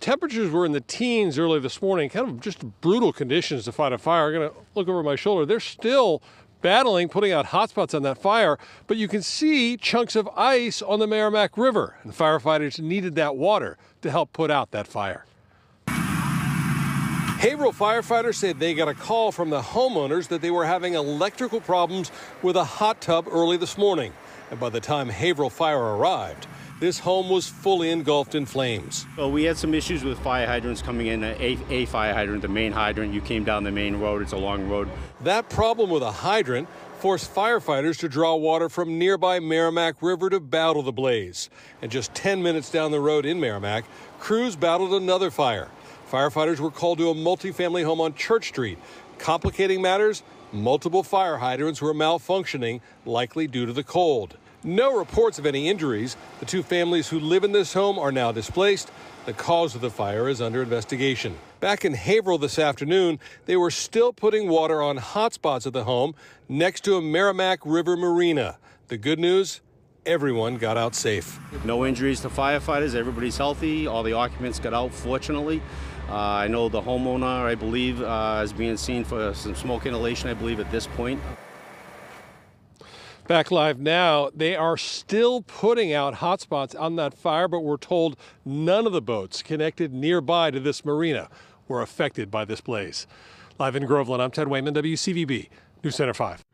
Temperatures were in the teens early this morning, kind of just brutal conditions to fight a fire. I'm going to look over my shoulder. They're still battling, putting out hotspots on that fire, but you can see chunks of ice on the Merrimack River, and firefighters needed that water to help put out that fire. Haverhill firefighters said they got a call from the homeowners that they were having electrical problems with a hot tub early this morning. And by the time Haverhill Fire arrived, this home was fully engulfed in flames. Well, we had some issues with fire hydrants coming in. A, a fire hydrant, the main hydrant, you came down the main road, it's a long road. That problem with a hydrant forced firefighters to draw water from nearby Merrimack River to battle the blaze. And just 10 minutes down the road in Merrimac, crews battled another fire. Firefighters were called to a multifamily home on Church Street. Complicating matters, multiple fire hydrants were malfunctioning, likely due to the cold. No reports of any injuries. The two families who live in this home are now displaced. The cause of the fire is under investigation. Back in Haverhill this afternoon, they were still putting water on hot spots of the home next to a Merrimack River marina. The good news everyone got out safe. No injuries to firefighters, everybody's healthy, all the occupants got out, fortunately. Uh, I know the homeowner, I believe, uh, is being seen for some smoke inhalation, I believe, at this point. Back live now, they are still putting out hotspots on that fire, but we're told none of the boats connected nearby to this marina were affected by this blaze. Live in Groveland, I'm Ted Wayman, WCVB, News Center 5.